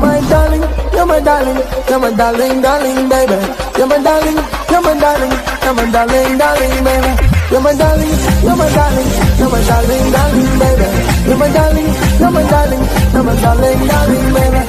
my darling, you're my darling, you're my darling, darling, baby. You're my darling, you're my darling, you're my darling, darling, baby. You're my darling, you're my darling, you're my darling, darling, baby. You're my darling, you're my darling, you're my darling, darling, baby.